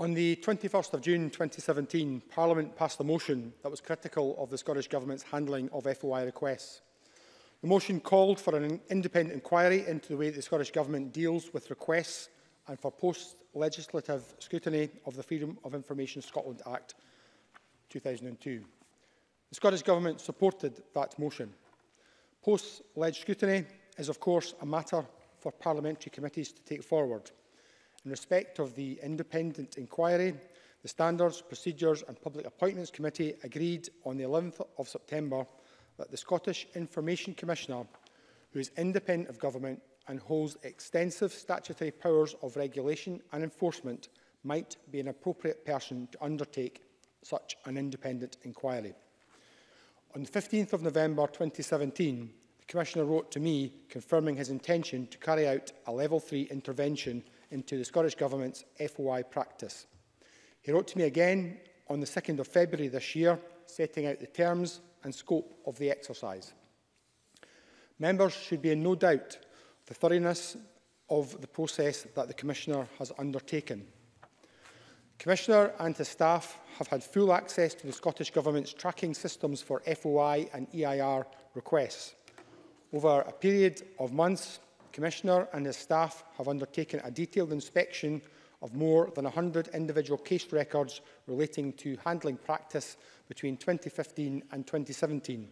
On the 21st of June 2017, Parliament passed a motion that was critical of the Scottish Government's handling of FOI requests. The motion called for an independent inquiry into the way the Scottish Government deals with requests and for post-legislative scrutiny of the Freedom of Information Scotland Act 2002. The Scottish Government supported that motion. Post-led scrutiny is, of course, a matter for parliamentary committees to take forward. In respect of the independent inquiry, the Standards, Procedures and Public Appointments Committee agreed on the 11th of September that the Scottish Information Commissioner, who is independent of government and holds extensive statutory powers of regulation and enforcement, might be an appropriate person to undertake such an independent inquiry. On the 15th of November 2017, the Commissioner wrote to me confirming his intention to carry out a Level 3 intervention into the Scottish Government's FOI practice. He wrote to me again on the 2nd of February this year, setting out the terms, and scope of the exercise. Members should be in no doubt of the thoroughness of the process that the Commissioner has undertaken. The Commissioner and his staff have had full access to the Scottish Government's tracking systems for FOI and EIR requests. Over a period of months, the Commissioner and his staff have undertaken a detailed inspection of more than 100 individual case records relating to handling practice between 2015 and 2017,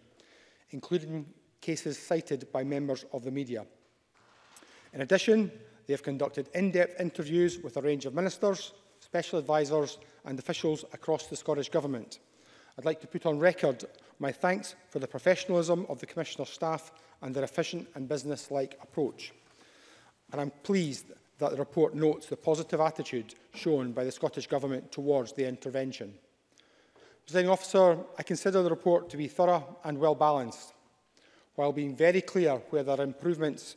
including cases cited by members of the media. In addition, they have conducted in-depth interviews with a range of ministers, special advisers and officials across the Scottish Government. I'd like to put on record my thanks for the professionalism of the Commissioner's staff and their efficient and business-like approach. And I'm pleased that the report notes the positive attitude shown by the Scottish Government towards the intervention. Presiding officer, I consider the report to be thorough and well balanced, while being very clear where there are improvements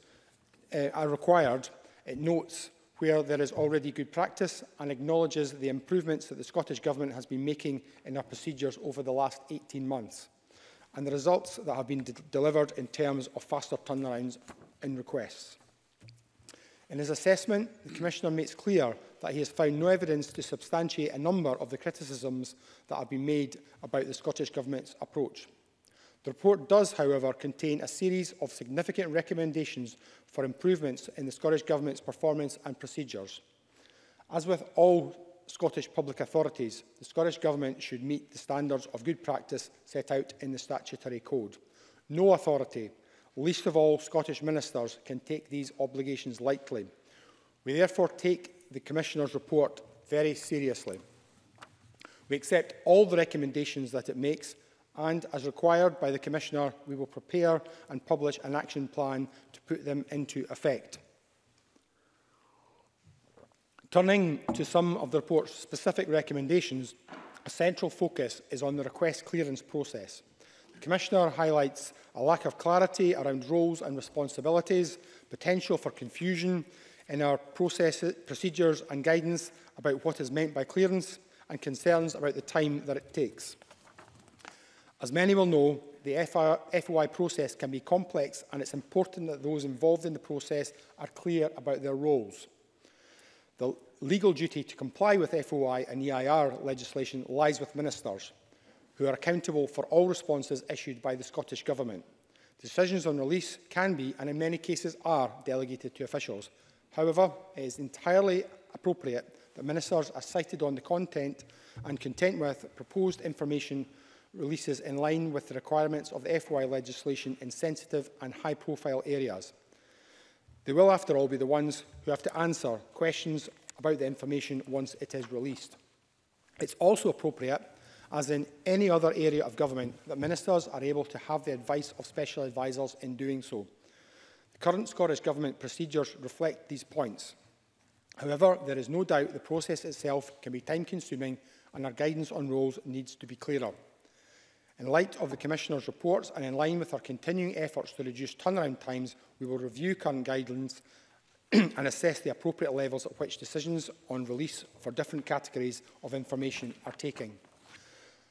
uh, are required. It notes where there is already good practice and acknowledges the improvements that the Scottish Government has been making in our procedures over the last 18 months and the results that have been de delivered in terms of faster turnarounds in requests. In his assessment, the Commissioner makes clear that he has found no evidence to substantiate a number of the criticisms that have been made about the Scottish Government's approach. The report does, however, contain a series of significant recommendations for improvements in the Scottish Government's performance and procedures. As with all Scottish public authorities, the Scottish Government should meet the standards of good practice set out in the statutory code. No authority, least of all Scottish ministers, can take these obligations lightly. We therefore take the Commissioner's report very seriously. We accept all the recommendations that it makes and, as required by the Commissioner, we will prepare and publish an action plan to put them into effect. Turning to some of the report's specific recommendations, a central focus is on the request clearance process. The Commissioner highlights a lack of clarity around roles and responsibilities, potential for confusion, in our processes, procedures and guidance about what is meant by clearance and concerns about the time that it takes. As many will know, the FOI process can be complex and it's important that those involved in the process are clear about their roles. The legal duty to comply with FOI and EIR legislation lies with ministers, who are accountable for all responses issued by the Scottish Government. Decisions on release can be, and in many cases are, delegated to officials, However, it is entirely appropriate that ministers are cited on the content and content with proposed information releases in line with the requirements of the FY legislation in sensitive and high-profile areas. They will, after all, be the ones who have to answer questions about the information once it is released. It's also appropriate, as in any other area of government, that ministers are able to have the advice of special advisers in doing so. Current Scottish Government procedures reflect these points. However, there is no doubt the process itself can be time-consuming and our guidance on roles needs to be clearer. In light of the Commissioner's reports and in line with our continuing efforts to reduce turnaround times, we will review current guidelines and assess the appropriate levels at which decisions on release for different categories of information are taking.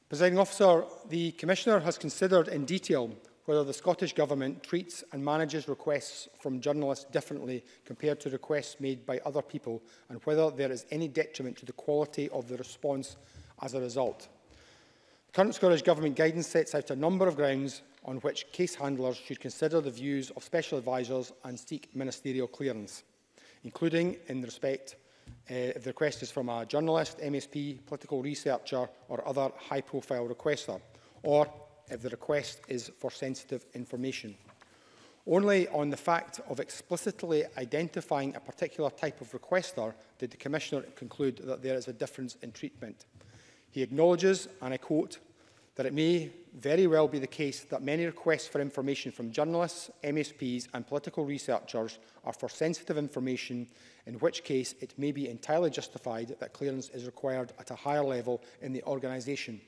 Presiding officer, the Commissioner has considered in detail whether the Scottish Government treats and manages requests from journalists differently compared to requests made by other people and whether there is any detriment to the quality of the response as a result. The current Scottish Government guidance sets out a number of grounds on which case handlers should consider the views of special advisers and seek ministerial clearance, including in respect uh, if the request is from a journalist, MSP, political researcher or other high-profile requester, or if the request is for sensitive information. Only on the fact of explicitly identifying a particular type of requester did the Commissioner conclude that there is a difference in treatment. He acknowledges, and I quote, that it may very well be the case that many requests for information from journalists, MSPs and political researchers are for sensitive information, in which case it may be entirely justified that clearance is required at a higher level in the organisation.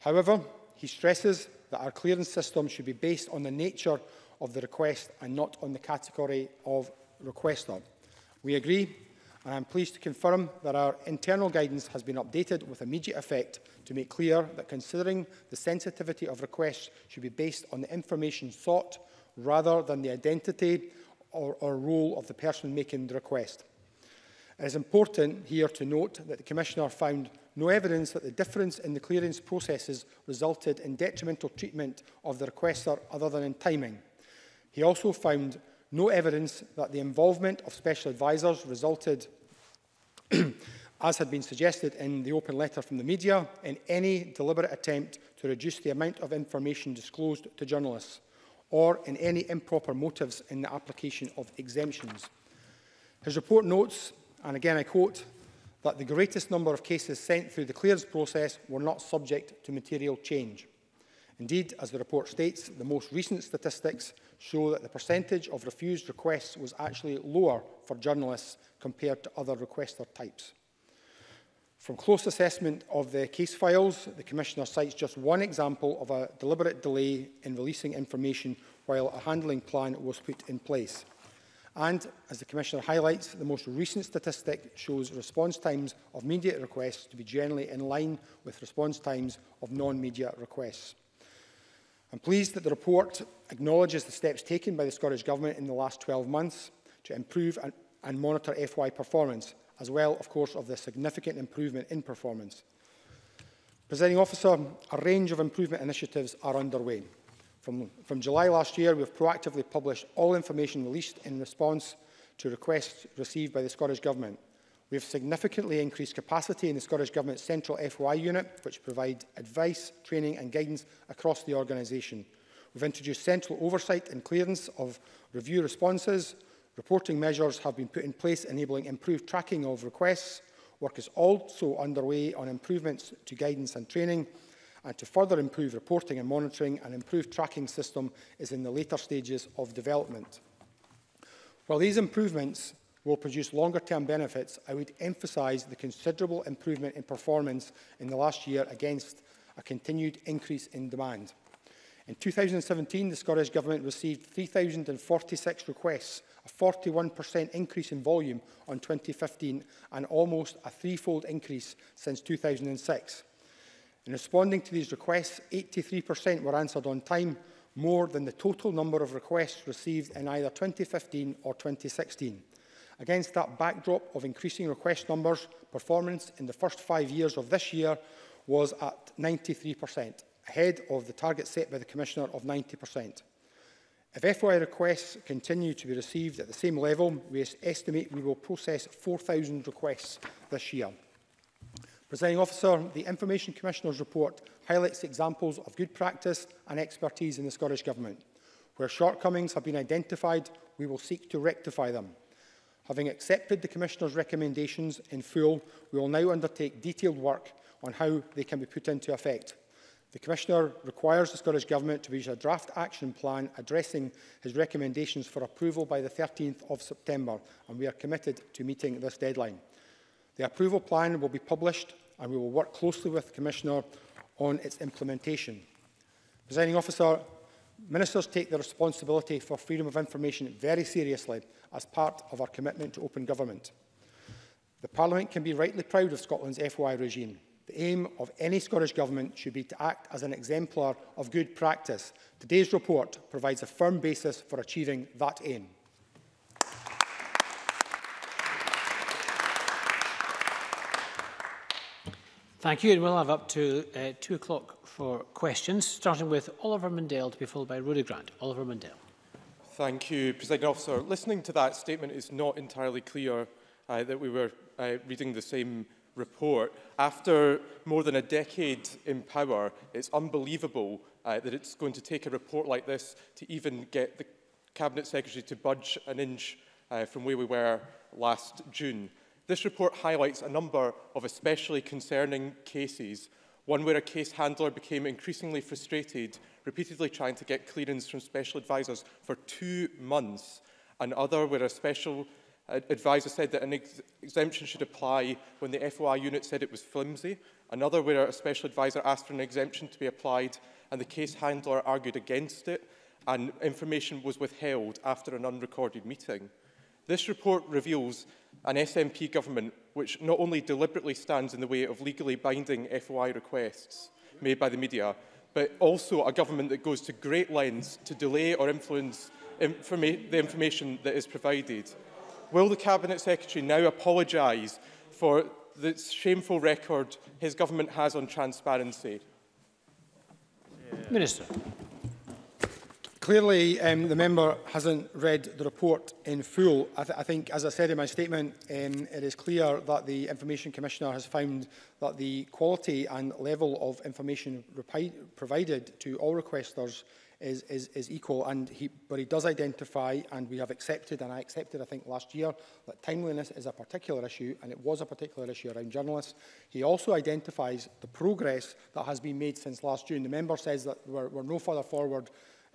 However, He stresses that our clearance system should be based on the nature of the request and not on the category of requester. We agree, and I'm pleased to confirm that our internal guidance has been updated with immediate effect to make clear that considering the sensitivity of requests should be based on the information sought rather than the identity or, or role of the person making the request. It is important here to note that the Commissioner found no evidence that the difference in the clearance processes resulted in detrimental treatment of the requester other than in timing. He also found no evidence that the involvement of special advisers resulted, as had been suggested in the open letter from the media, in any deliberate attempt to reduce the amount of information disclosed to journalists or in any improper motives in the application of exemptions. His report notes, and again I quote, that the greatest number of cases sent through the clearance process were not subject to material change. Indeed, as the report states, the most recent statistics show that the percentage of refused requests was actually lower for journalists compared to other requester types. From close assessment of the case files, the Commissioner cites just one example of a deliberate delay in releasing information while a handling plan was put in place. And, as the Commissioner highlights, the most recent statistic shows response times of media requests to be generally in line with response times of non-media requests. I'm pleased that the report acknowledges the steps taken by the Scottish Government in the last 12 months to improve and, and monitor FY performance, as well, of course, of the significant improvement in performance. Presenting officer, a range of improvement initiatives are underway. From, from July last year, we've proactively published all information released in response to requests received by the Scottish Government. We have significantly increased capacity in the Scottish Government's central FOI unit, which provides advice, training and guidance across the organisation. We've introduced central oversight and clearance of review responses. Reporting measures have been put in place, enabling improved tracking of requests. Work is also underway on improvements to guidance and training and to further improve reporting and monitoring, an improved tracking system is in the later stages of development. While these improvements will produce longer-term benefits, I would emphasise the considerable improvement in performance in the last year against a continued increase in demand. In 2017, the Scottish Government received 3,046 requests, a 41% increase in volume on 2015 and almost a threefold increase since 2006. In responding to these requests, 83% were answered on time, more than the total number of requests received in either 2015 or 2016. Against that backdrop of increasing request numbers, performance in the first five years of this year was at 93%, ahead of the target set by the Commissioner of 90%. If FOI requests continue to be received at the same level, we estimate we will process 4,000 requests this year. Presiding officer, the Information Commissioner's report highlights examples of good practice and expertise in the Scottish Government. Where shortcomings have been identified, we will seek to rectify them. Having accepted the Commissioner's recommendations in full, we will now undertake detailed work on how they can be put into effect. The Commissioner requires the Scottish Government to reach a draft action plan addressing his recommendations for approval by the 13th of September, and we are committed to meeting this deadline. The approval plan will be published and we will work closely with the Commissioner on its implementation. Presiding officer, ministers take their responsibility for freedom of information very seriously as part of our commitment to open government. The Parliament can be rightly proud of Scotland's FOI regime. The aim of any Scottish Government should be to act as an exemplar of good practice. Today's report provides a firm basis for achieving that aim. Thank you, and we'll have up to uh, two o'clock for questions, starting with Oliver Mundell to be followed by Rhoda Grant. Oliver Mundell. Thank you, President Officer. Listening to that statement, it's not entirely clear uh, that we were uh, reading the same report. After more than a decade in power, it's unbelievable uh, that it's going to take a report like this to even get the Cabinet Secretary to budge an inch uh, from where we were last June. This report highlights a number of especially concerning cases, one where a case handler became increasingly frustrated, repeatedly trying to get clearance from special advisers for two months, another where a special advisor said that an ex exemption should apply when the FOI unit said it was flimsy, another where a special advisor asked for an exemption to be applied and the case handler argued against it and information was withheld after an unrecorded meeting. This report reveals an SNP government which not only deliberately stands in the way of legally binding FOI requests made by the media, but also a government that goes to great lengths to delay or influence informa the information that is provided. Will the Cabinet Secretary now apologise for the shameful record his government has on transparency? Yeah. Minister. Clearly, um, the member hasn't read the report in full. I, th I think, as I said in my statement, um, it is clear that the Information Commissioner has found that the quality and level of information provided to all requesters is, is, is equal. And he, but he does identify, and we have accepted, and I accepted, I think, last year, that timeliness is a particular issue, and it was a particular issue around journalists. He also identifies the progress that has been made since last June. The member says that we're, we're no further forward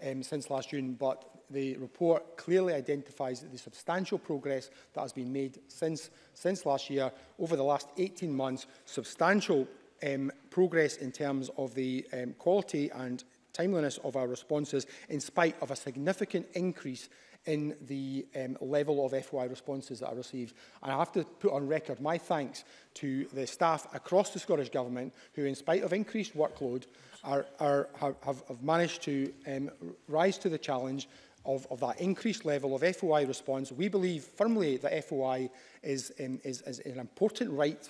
um, since last June, but the report clearly identifies the substantial progress that has been made since, since last year. Over the last 18 months, substantial um, progress in terms of the um, quality and timeliness of our responses in spite of a significant increase in the um, level of FOI responses that I received. And I have to put on record my thanks to the staff across the Scottish Government who, in spite of increased workload, are, are, have, have managed to um, rise to the challenge of, of that increased level of FOI response. We believe firmly that FOI is, um, is, is an important right,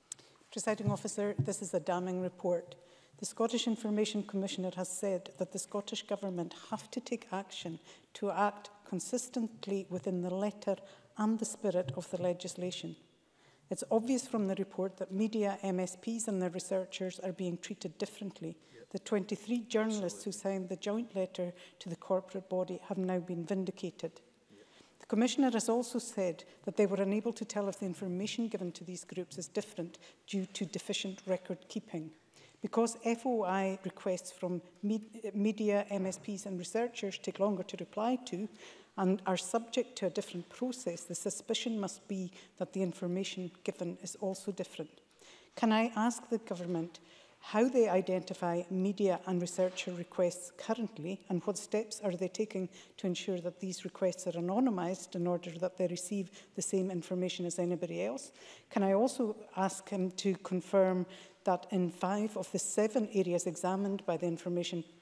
Presiding officer, this is a damning report. The Scottish Information Commissioner has said that the Scottish Government have to take action to act consistently within the letter and the spirit of the legislation. It's obvious from the report that media, MSPs and their researchers are being treated differently. The 23 journalists Absolutely. who signed the joint letter to the corporate body have now been vindicated. The Commissioner has also said that they were unable to tell if the information given to these groups is different due to deficient record keeping. Because FOI requests from med eh, media, MSPs and researchers take longer to reply to and are subject to a different process, the suspicion must be that the information given is also different. Can I ask the government how they identify media and researcher requests currently and what steps are they taking to ensure that these requests are anonymised in order that they receive the same information as anybody else? Can I also ask him to confirm that in five of the seven areas examined by the Information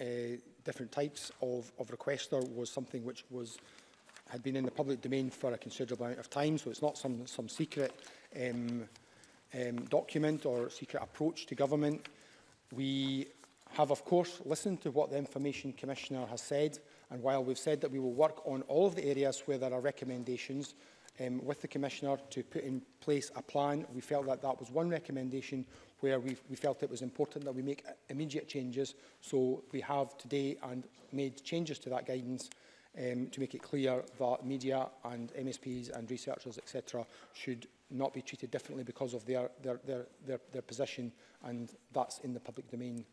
uh, different types of, of requester was something which was had been in the public domain for a considerable amount of time, so it's not some, some secret um, um, document or secret approach to government. We have, of course, listened to what the Information Commissioner has said. And while we've said that we will work on all of the areas where there are recommendations um, with the Commissioner to put in place a plan, we felt that that was one recommendation where we, we felt it was important that we make immediate changes. So we have today and made changes to that guidance um, to make it clear that media and MSPs and researchers, etc., should not be treated differently because of their, their, their, their, their position, and that's in the public domain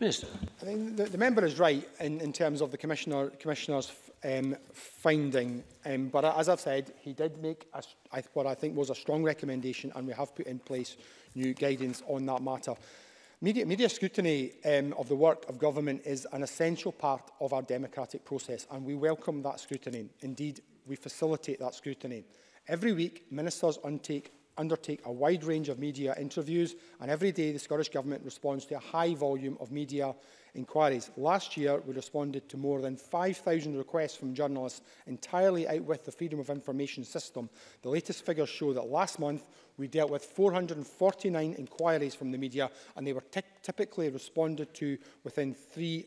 Minister. I think the, the member is right in, in terms of the commissioner, commissioner's um, finding, um, but as I've said, he did make a, I, what I think was a strong recommendation, and we have put in place new guidance on that matter. Media, media scrutiny um, of the work of government is an essential part of our democratic process, and we welcome that scrutiny. Indeed, we facilitate that scrutiny. Every week, ministers undertake undertake a wide range of media interviews, and every day the Scottish Government responds to a high volume of media inquiries. Last year, we responded to more than 5,000 requests from journalists entirely out with the Freedom of Information system. The latest figures show that last month, we dealt with 449 inquiries from the media, and they were typically responded to within three,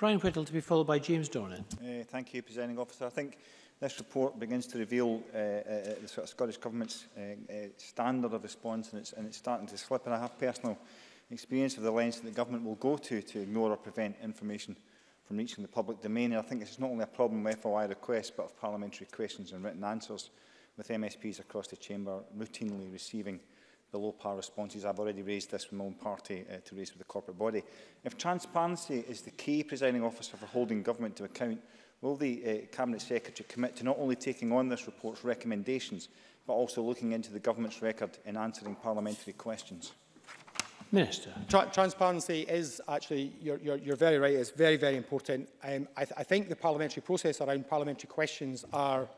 Brian Whittle to be followed by James Dornan. Uh, thank you, Presiding Officer. I think this report begins to reveal uh, uh, uh the sort of Scottish Government's uh, uh, standard of response and it's, and it's starting to slip. And I have personal experience of the lengths that the government will go to to ignore or prevent information from reaching the public domain. And I think this is not only a problem with FOI requests, but of parliamentary questions and written answers, with MSPs across the chamber routinely receiving the low power responses. I've already raised this with my own party uh, to raise with the corporate body. If transparency is the key presiding officer for holding government to account, will the uh, Cabinet Secretary commit to not only taking on this report's recommendations, but also looking into the government's record in answering parliamentary questions? Minister. Tra transparency is actually, you're, you're, you're very right, it's very, very important. Um, I, th I think the parliamentary process around parliamentary questions are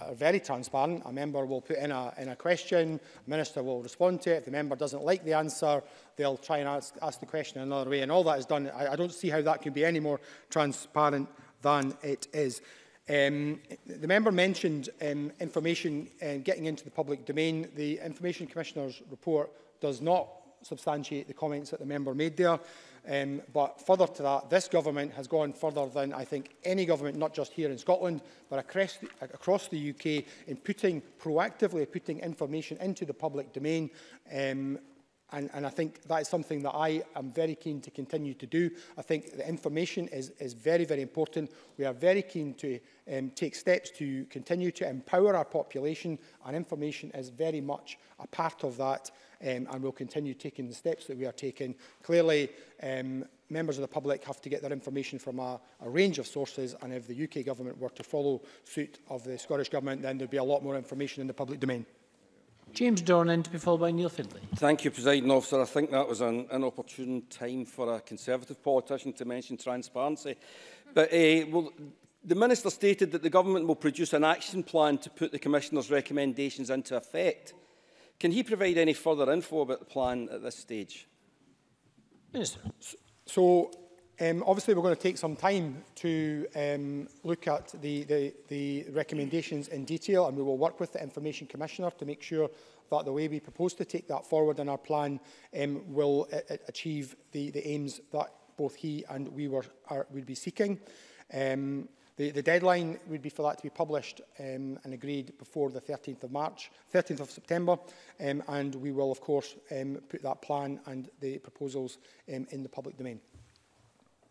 are very transparent. A member will put in a, in a question, a minister will respond to it. If the member doesn't like the answer, they'll try and ask, ask the question in another way. And all that is done. I, I don't see how that can be any more transparent than it is. Um, the member mentioned um, information um, getting into the public domain. The Information Commissioner's report does not substantiate the comments that the member made there. Um, but further to that, this government has gone further than I think any government, not just here in Scotland, but across the, across the UK in putting, proactively putting information into the public domain um, And, and I think that is something that I am very keen to continue to do. I think the information is, is very, very important. We are very keen to um, take steps to continue to empower our population, and information is very much a part of that um, and we'll continue taking the steps that we are taking. Clearly, um, members of the public have to get their information from a, a range of sources and if the UK government were to follow suit of the Scottish government then there'd be a lot more information in the public domain. James Dornan to be followed by Neil Findlay. Thank you, President Officer. I think that was an, an opportune time for a Conservative politician to mention transparency. But uh, well, the Minister stated that the Government will produce an action plan to put the Commissioner's recommendations into effect. Can he provide any further info about the plan at this stage? Minister. So, um, obviously, we're going to take some time to um, look at the, the, the recommendations in detail, and we will work with the Information Commissioner to make sure that the way we propose to take that forward in our plan um, will uh, uh achieve the, the aims that both he and we were, are, would be seeking. Um, The, the deadline would be for that to be published um, and agreed before the 13th of March, 13th of September, um, and we will, of course, um, put that plan and the proposals um, in the public domain.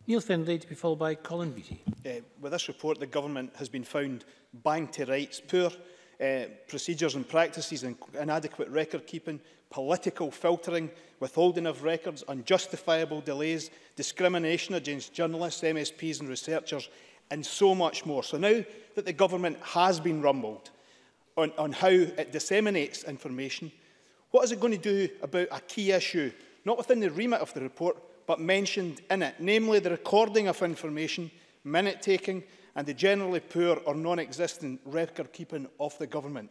Neil Findlay to be followed by Colin Beatty. Uh, with this report, the government has been found bang to rights poor, uh, procedures and practices, and inadequate record keeping, political filtering, withholding of records, unjustifiable delays, discrimination against journalists, MSPs and researchers, and so much more. So now that the government has been rumbled on, on how it disseminates information, what is it going to do about a key issue, not within the remit of the report, but mentioned in it, namely the recording of information, minute-taking and the generally poor or non-existent record-keeping of the government?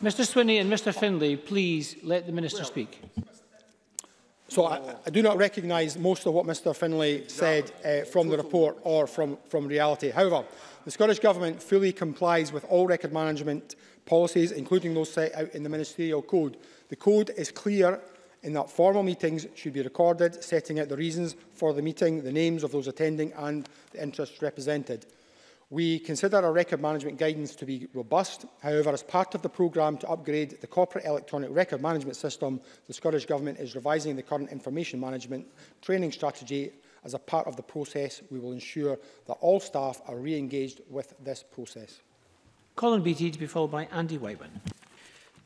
the, Mr Swinney and Mr Finlay, please let the Minister speak. So I, I do not recognise most of what Mr Finlay said uh, from the report or from, from reality. However, the Scottish Government fully complies with all record management policies, including those set out in the Ministerial Code. The Code is clear in that formal meetings should be recorded, setting out the reasons for the meeting, the names of those attending and the interests represented. We consider our record management guidance to be robust. However, as part of the programme to upgrade the corporate electronic record management system, the Scottish Government is revising the current information management training strategy. As a part of the process, we will ensure that all staff are re-engaged with this process. Colin Beattie to be followed by Andy Whiteman.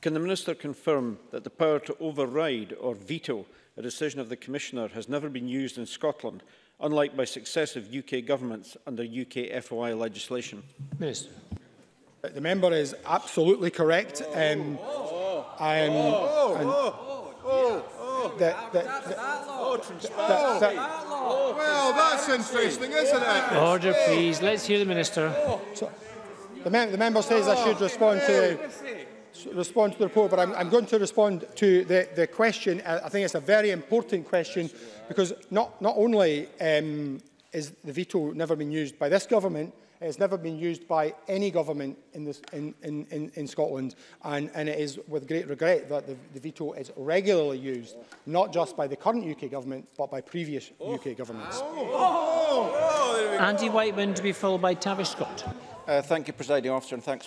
Can the Minister confirm that the power to override or veto a decision of the Commissioner has never been used in Scotland unlike by successive UK governments under UK FOI legislation? Minister. Uh, the member is absolutely correct. Um, well, that's interesting, isn't it? Order, please. Let's hear the Minister. So, the, mem the member says I should respond to respond to the report, but I'm, I'm going to respond to the, the question. I think it's a very important question because not, not only um, is the veto never been used by this government, it's never been used by any government in, this, in, in, in, in Scotland, and, and it is with great regret that the, the veto is regularly used, not just by the current UK government, but by previous oh. UK governments. Oh. Oh. Oh. Andy Whiteman to be followed by Tavish Scott. Uh, thank you, Presiding Officer, and thanks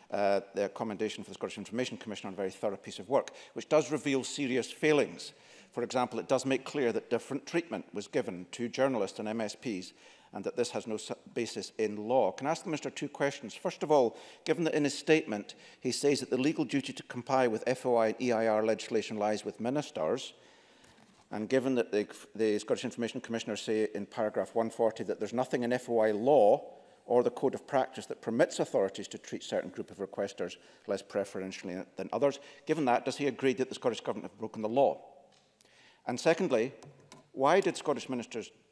uh, the commendation for the Scottish Information Commission on a very thorough piece of work, which does reveal serious failings. For example, it does make clear that different treatment was given to journalists and MSPs and that this has no basis in law. Can I ask the Minister two questions? First of all, given that in his statement he says that the legal duty to comply with FOI and EIR legislation lies with ministers, and given that the, the Scottish Information Commissioner say in paragraph 140 that there's nothing in FOI law or the code of practice that permits authorities to treat certain group of requesters less preferentially than others, given that, does he agree that the Scottish Government have broken the law? And secondly, why did Scottish ministers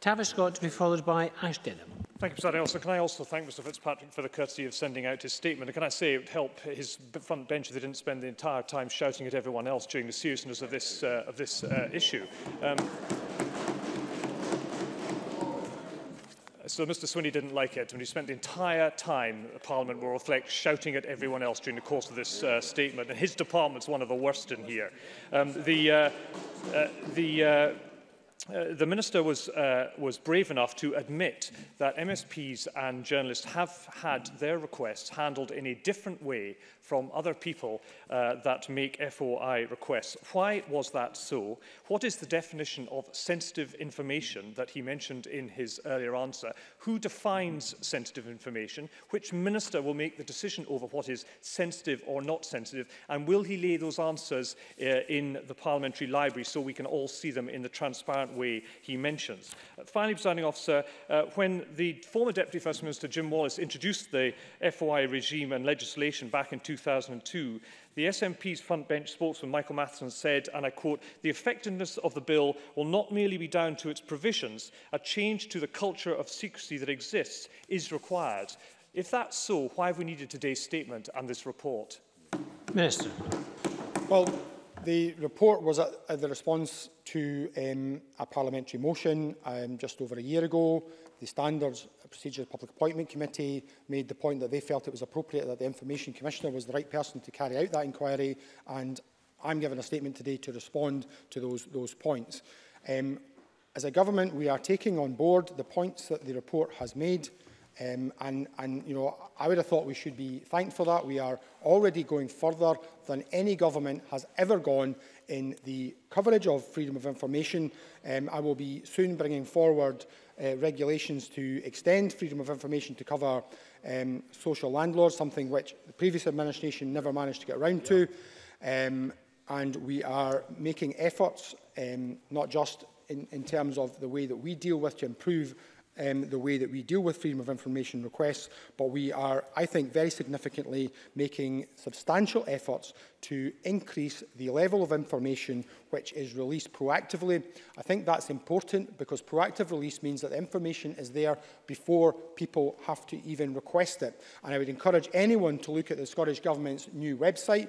Tavish Scott to be followed by Ash Denham. Thank you, Mr. Also, can I also thank Mr. Fitzpatrick for the courtesy of sending out his statement? And can I say it would help his front bench if they didn't spend the entire time shouting at everyone else during the seriousness of this, uh, of this uh, issue. Um, So Mr Swinney didn't like it, and he spent the entire time the Parliament will reflect shouting at everyone else during the course of this uh, statement. And his department's one of the worst in here. Um, the uh, uh, the uh, uh, the minister was, uh, was brave enough to admit that MSPs and journalists have had their requests handled in a different way from other people uh, that make FOI requests. Why was that so? What is the definition of sensitive information that he mentioned in his earlier answer? Who defines sensitive information? Which minister will make the decision over what is sensitive or not sensitive? And will he lay those answers uh, in the parliamentary library so we can all see them in the transparent that way he mentions. Uh, finally, presiding officer, uh, when the former Deputy First Minister Jim Wallace introduced the FOI regime and legislation back in 2002, the SNP's front bench spokesman Michael Matheson said, and I quote, the effectiveness of the bill will not merely be down to its provisions, a change to the culture of secrecy that exists is required. If that's so, why have we needed today's statement and this report? Minister. Well, the report was a, a, the response to um, a parliamentary motion um, just over a year ago. The Standards Procedures Public Appointment Committee made the point that they felt it was appropriate that the Information Commissioner was the right person to carry out that inquiry, and I'm giving a statement today to respond to those, those points. Um, as a government, we are taking on board the points that the report has made. Um, and, and, you know, I would have thought we should be thankful for that. We are already going further than any government has ever gone in the coverage of freedom of information. Um, I will be soon bringing forward uh, regulations to extend freedom of information to cover um, social landlords, something which the previous administration never managed to get around yeah. to. Um, and we are making efforts, um, not just in, in terms of the way that we deal with to improve um, the way that we deal with freedom of information requests, but we are, I think, very significantly making substantial efforts to increase the level of information which is released proactively. I think that's important because proactive release means that the information is there before people have to even request it. And I would encourage anyone to look at the Scottish Government's new website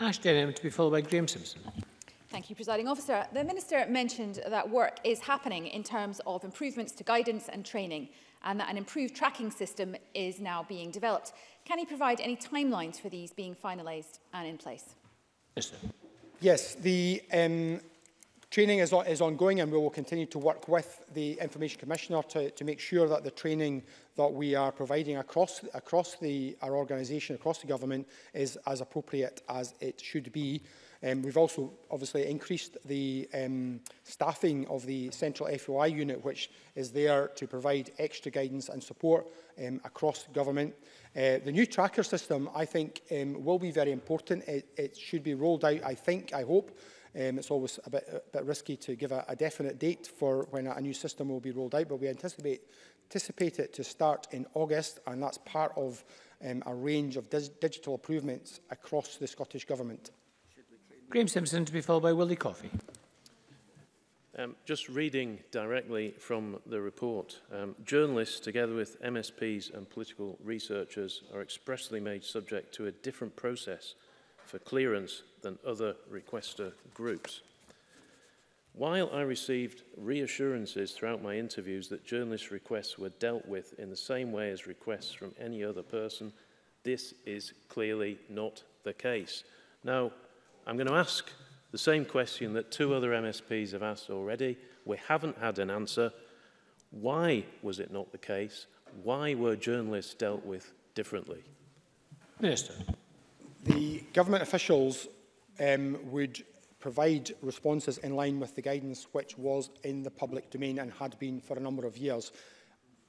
Ash Denham to be followed by Graham Simpson. Thank you, Presiding Officer. The Minister mentioned that work is happening in terms of improvements to guidance and training and that an improved tracking system is now being developed. Can he provide any timelines for these being finalised and in place? Yes, sir. Yes, the um, training is, is ongoing and we will continue to work with the Information Commissioner to, to make sure that the training that we are providing across, across the, our organisation, across the government, is as appropriate as it should be. Um, we've also obviously increased the um, staffing of the central FOI unit, which is there to provide extra guidance and support um, across government. Uh, the new tracker system, I think, um, will be very important. It, it should be rolled out, I think, I hope, Um, it's always a bit, a bit risky to give a, a definite date for when a, new system will be rolled out, but we anticipate, anticipate it to start in August, and that's part of um, a range of dis digital improvements across the Scottish Government. Graham Simpson to be followed by Willie Coffey. Um, just reading directly from the report, um, journalists together with MSPs and political researchers are expressly made subject to a different process for clearance than other requester groups. While I received reassurances throughout my interviews that journalist requests were dealt with in the same way as requests from any other person, this is clearly not the case. Now, I'm going to ask the same question that two other MSPs have asked already. We haven't had an answer. Why was it not the case? Why were journalists dealt with differently? Minister. The government officials um, would provide responses in line with the guidance which was in the public domain and had been for a number of years.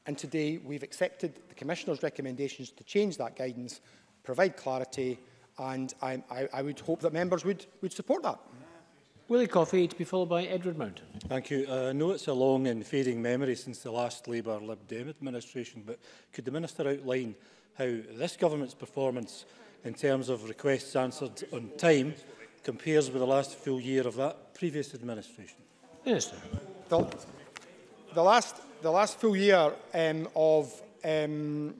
And today we've accepted the Commissioner's recommendations to change that guidance, provide clarity And I, I, I would hope that members would, would support that. Willie Coffey to be followed by Edward Mount. Thank you. Uh, I know it's a long and fading memory since the last Labour Lib Dem administration, but could the Minister outline how this government's performance in terms of requests answered on time compares with the last full year of that previous administration? Minister. The, the, last, the last full year um, of um,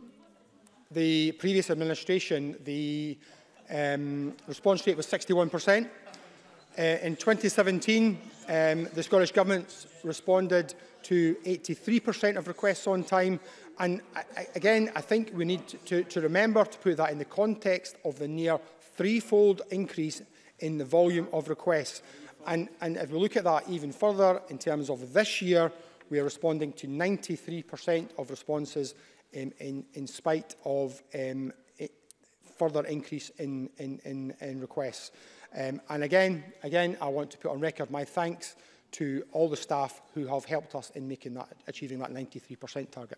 the previous administration, the Um, response rate was 61%. Uh, in 2017, um, the Scottish Government responded to 83% of requests on time. And I, uh, uh, again, I think we need to, to remember to put that in the context of the near threefold increase in the volume of requests. And, and if we look at that even further, in terms of this year, we are responding to 93% of responses in, um, in, in spite of um, further increase in, in, in, in requests. Um, and again, again, I want to put on record my thanks to all the staff who have helped us in making that, achieving that 93% target.